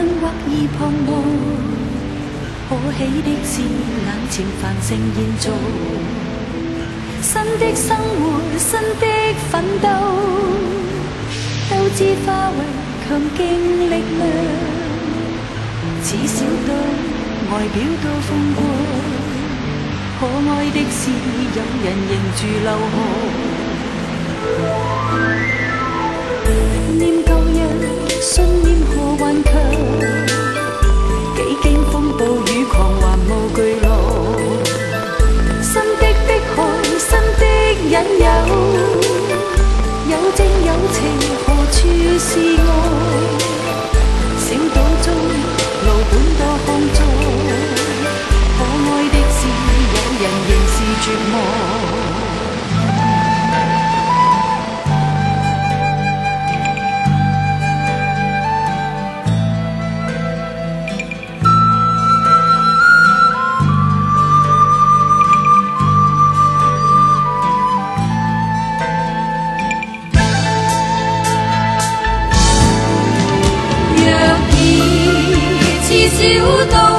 或惑而彷徨，可喜的是眼前繁盛现续，新的生活，新的奋斗，斗志化为强劲力量。只少岛外表多风光，可爱的是有人凝住流汗。念旧日信念何还？绝望。若然至少。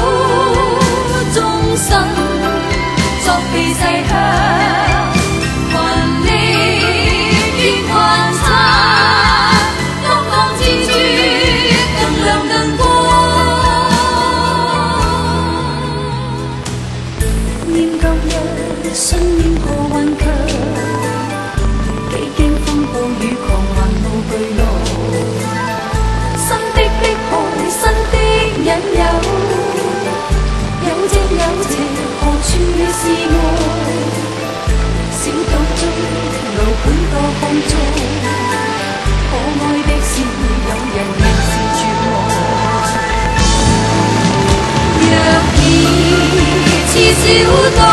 可爱的是，有人仍是绝望。